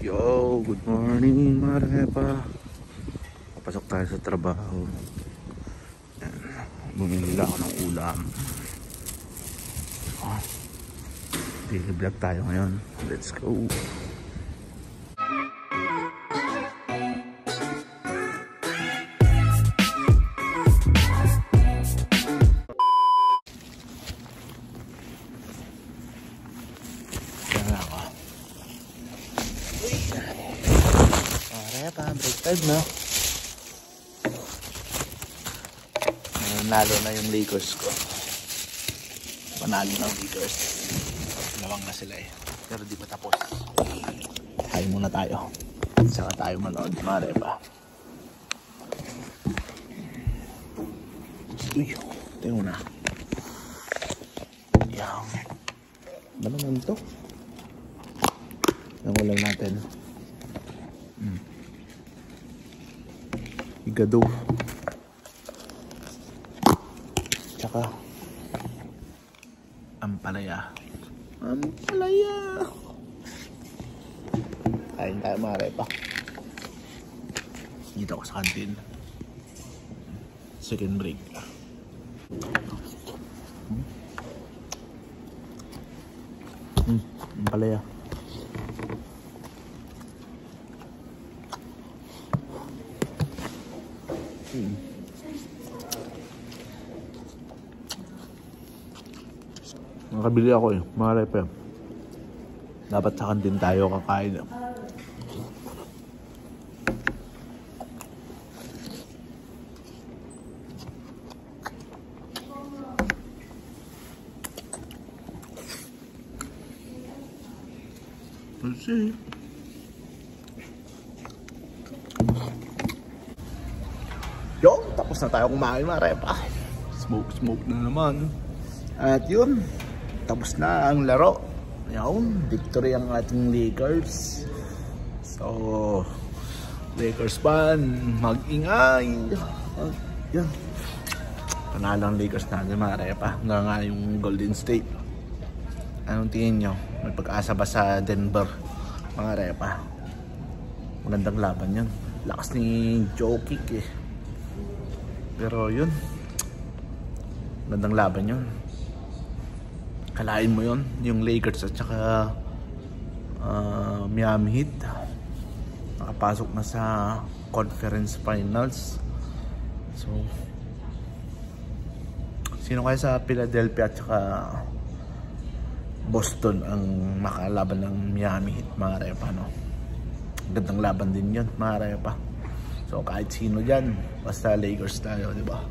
Yo, good morning mga repa. Papasok tayo sa trabaho. Bumili ako ng ulam. Oh. Daily vlog tayo ngayon. Let's go. Time na. Nanalo na yung Lakers ko. Panalo ng Lakers. Lawang na sila eh. Pero di pa tapos. Kain muna tayo. Saka tayo manood. Mare pa. Uy, mo na. Yan. Ba naman to? Ang ulam natin. Mm. Igado. Tsaka ampalaya. Ampalaya. Kain tayo mga repa. Dito ako sa kantin. Second break. Hmm, ampalaya. Nakabili ako eh, mga repe. Dapat sa kantin tayo kakain. Let's see. Yo, tapos na tayo kumain mga repa. Smoke, smoke na naman. At yun, tapos na ang laro. Yun, victory ang ating Lakers. So, Lakers fan, mag-ingay. Yan. Panalo ang Lakers natin mga repa. Nga nga yung Golden State. Anong tingin nyo? May pag-asa ba sa Denver? Mga repa. Magandang laban yun. Lakas ni Jokic eh. Pero yun, gandang laban yun. Kalain mo yun, yung Lakers at saka uh, Miami Heat. Nakapasok na sa conference finals. So, sino kaya sa Philadelphia at saka Boston ang makalaban ng Miami Heat, mga repa, no? Gandang laban din yun, mga repa. So kahit sino dyan, basta Lakers tayo, di ba?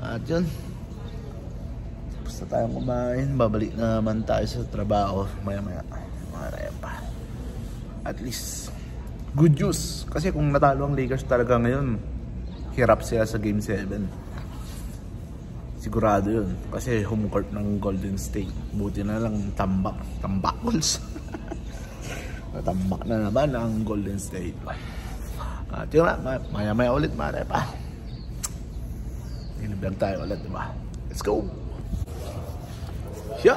At yun, basta tayong kumain, babalik na naman tayo sa trabaho maya maya. Mga pa. At least, good news. Kasi kung natalo ang Lakers talaga ngayon, hirap sila sa Game 7. Sigurado yun. Kasi home court ng Golden State. Buti na lang tambak. Tambak goals. Natambak na naman ang Golden State. At yun nga, maya maya ulit mga repa. Iniblog tayo ulit, diba? Let's go! Yo!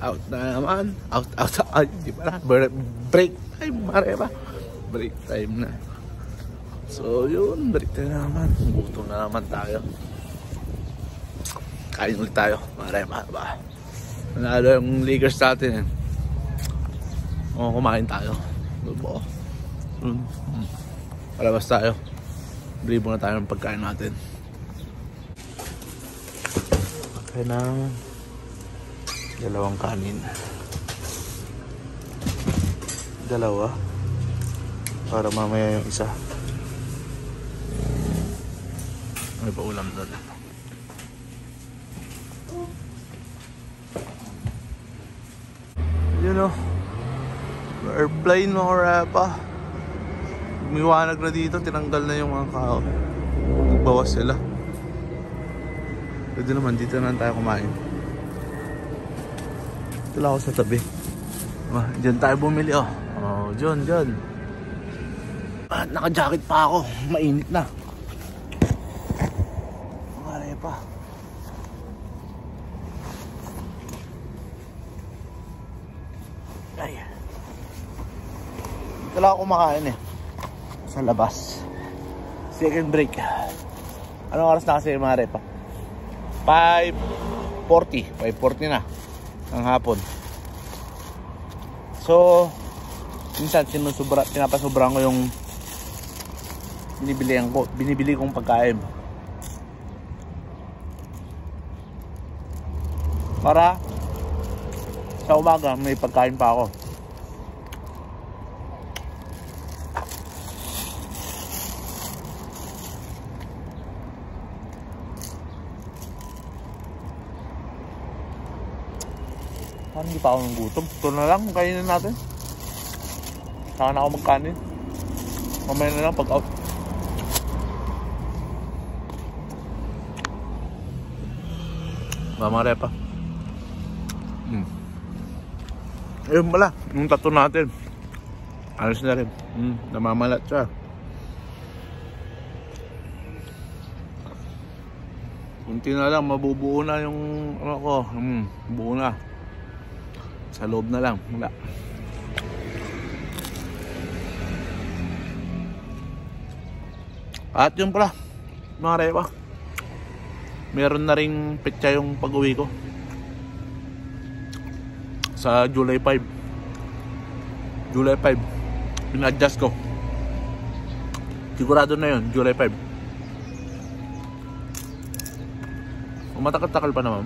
Out na naman. Out, out, ay, di ba na? Break time, mga repa. Break time na. So yun, break time na naman. Gutom na naman tayo. Kain ulit tayo, mga repa, diba? Nanalo yung Lakers natin eh. O, kumain tayo. Diba? Mm. Palabas tayo. Bili muna tayo ng pagkain natin. Okay ng dalawang kanin. Dalawa. Para mamaya yung isa. May pa ulam doon. You know airplane or pa Umiwanag na dito, tinanggal na yung mga kao. Nagbawas sila. Pwede naman, dito na tayo kumain. Ito lang ako sa tabi. Ah, dyan tayo bumili oh. Oh, dyan, dyan. Ah, naka-jacket pa ako. Mainit na. Mare pa. Ay. wala akong kumakain eh. Sa labas. Second break. Anong oras na kasi mga repa? 5.40. 5.40 na. Ang hapon. So, minsan sinusubra, pinapasobra ko yung binibili ko, binibili kong pagkain. Para sa umaga may pagkain pa ako. Parang hindi pa ako gutom. Ito na lang, kainin natin. Saka na ako magkanin. Mamaya na lang pag out. Mamare pa. Hmm. Ayun pala, yung tattoo natin. Alas na rin. Hmm, namamalat siya. Kunti na lang, mabubuo na yung ano ko. Hmm, buo na. Sa loob na lang. Wala. At yun pala, mga rewa. Meron na ring petsa yung pag-uwi ko. Sa July 5. July 5. Pina-adjust ko. Sigurado na yun, July 5. Matakal-takal pa naman.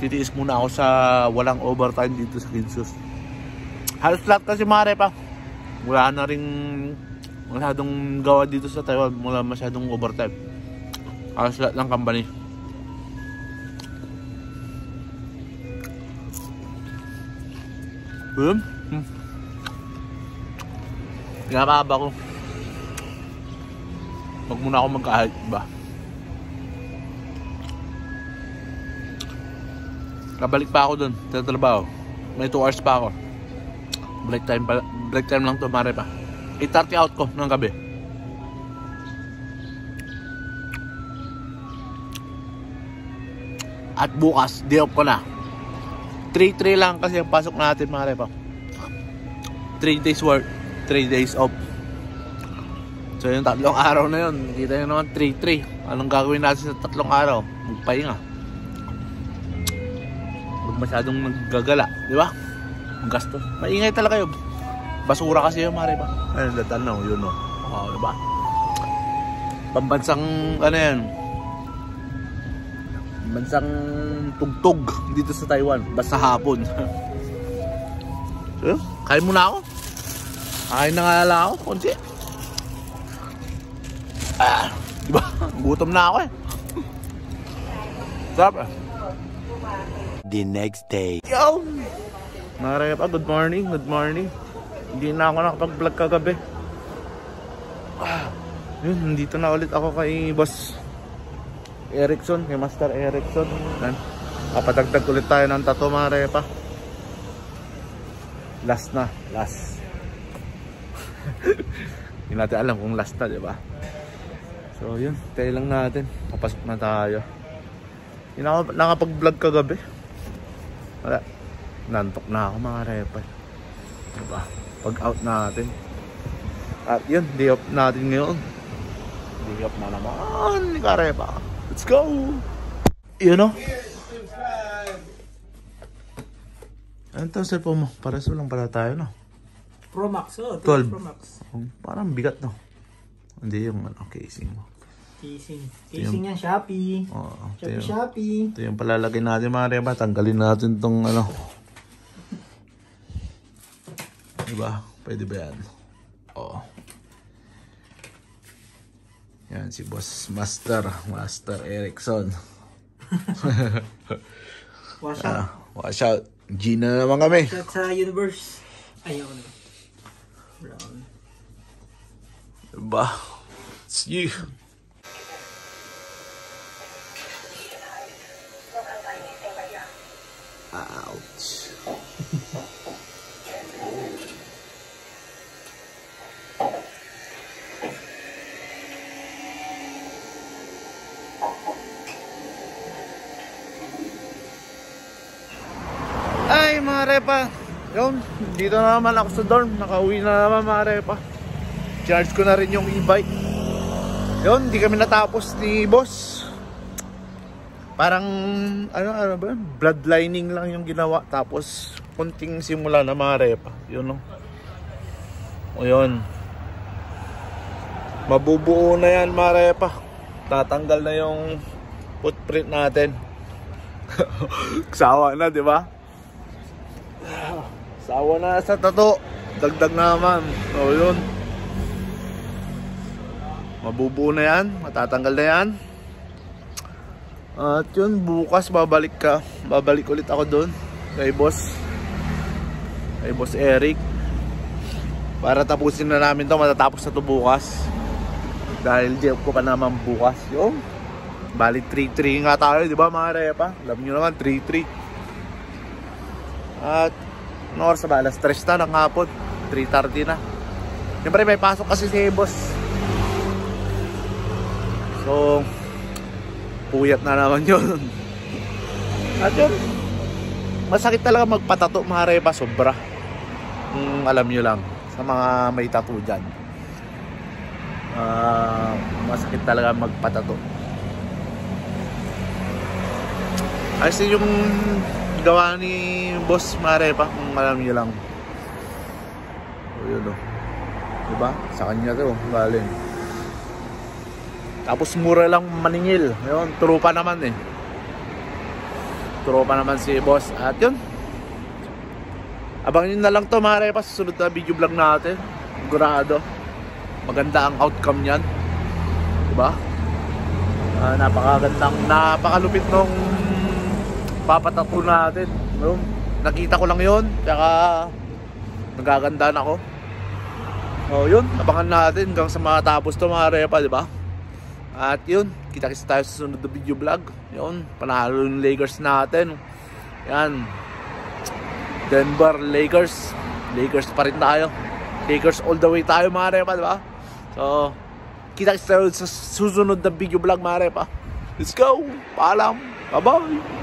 Titiis muna ako sa walang overtime dito sa Kinsus. Halos lahat kasi mare pa. Wala na ring masyadong gawa dito sa Taiwan. Wala masyadong overtime. Halos lahat ng company. Hmm? Hmm. Pinapahaba ko. Huwag muna ako magkahit ba? Kabalik pa ako dun sa trabaho. May 2 hours pa ako. Break time, pa, break time lang to, mare pa. 8.30 out ko ng gabi. At bukas, day off ko na. 3-3 lang kasi ang pasok natin, mare pa. 3 days work, 3 days off. So yung tatlong araw na yun, kita nyo naman 3-3. Anong gagawin natin sa tatlong araw? Magpahinga. Masyadong naggagala, di ba? Ang gastos. Maingay talaga yun. Basura kasi yun, mare ba? Ayun, dadalaw, yun o. Oo, di ba? Pambansang, ano yan? Pambansang tugtog dito sa Taiwan. Basta hapon. so, kain muna ako. Kain na nga lang ako, konti. Ah, di ba? Gutom na ako eh. Sarap eh. The next day. Yo! Mga pa, good morning, good morning. Hindi na ako nakapag-vlog kagabi. Ah, yun, nandito na ulit ako kay Boss Erickson, kay Master Erickson. Yan. Kapatagtag ulit tayo ng tato mga repa. Last na, last. Hindi natin alam kung last na, di ba? So yun, tayo lang natin. Papasok na tayo. Ako nakapag-vlog kagabi. Wala. Nantok na ako mga repa. Diba? Pag out natin. At yun, day off natin ngayon. Day off na naman. Karepa. Let's go! Yun know? Ano to cellphone mo? Para sa lang pala tayo, no? Pro Max, oh. 12. Pro Max. Parang bigat, no? Hindi yung ano, casing mo. Casing. Casing yan, Shopee. Oo. ito Shopee, yung- Shopee. Ito yung palalagay natin mga reba. Tanggalin natin tong ano. Diba? Pwede ba yan? Oo. Yan si Boss Master. Master Erickson. Wash out. Ah, watch out. Gina na naman kami. Shout sa Universe. Ayaw na. Brown. Diba? It's you. Ouch. Ay, mga repa. Yun, dito na naman ako sa dorm. Nakauwi na naman mga repa. Charge ko na rin yung e-bike. Yun, di kami natapos ni boss. Parang, ano, ano ba? Bloodlining lang yung ginawa. Tapos, kunting simula na mga repa. Yun, no? O yun. Mabubuo na yan mga repa. Tatanggal na yung footprint natin. Sawa na, di ba? Sawa na sa tato. Dagdag na naman. O yun. Mabubuo na yan. Matatanggal na yan. At yun, bukas babalik ka. Babalik ulit ako doon. Kay boss. Kay boss Eric. Para tapusin na namin to Matatapos na to bukas. Dahil jeep ko pa naman bukas. Yung. Bali 3-3 nga tayo, di ba mga repa? Alam nyo naman, 3-3. At ano oras ba? Alas 3 na ng hapon. 3.30 na. Siyempre may pasok kasi si boss. So, puyat na naman yun. At yun, masakit talaga magpatato mga. Sobra. Kung alam nyo lang. Sa mga may tattoo dyan. Ah, masakit talaga magpatato. Ayos yung gawa ni Boss Marepa kung alam niyo lang. O yun o. Diba? Sa kanya to, galing. Tapos mura lang maningil. Yun, trupa naman eh. Trupa naman si Boss. At yun. Abangin na lang to Marepa sa sunod na video vlog natin. Sigurado. Maganda ang outcome niyan. Diba? Uh, napakagandang, napakalupit nung papatato natin. No? Nakita ko lang yon Tsaka nagaganda na ako. Oh, yun. Abangan natin hanggang sa matapos to mga repa, di ba? At yun, kita-kita tayo sa sunod na video vlog. Yun, panalo yung Lakers natin. Yan. Denver Lakers. Lakers pa rin tayo. Lakers all the way tayo mga repa, di ba? So, kita-kita tayo sa susunod na video vlog mga repa. Let's go! Paalam! Bye-bye!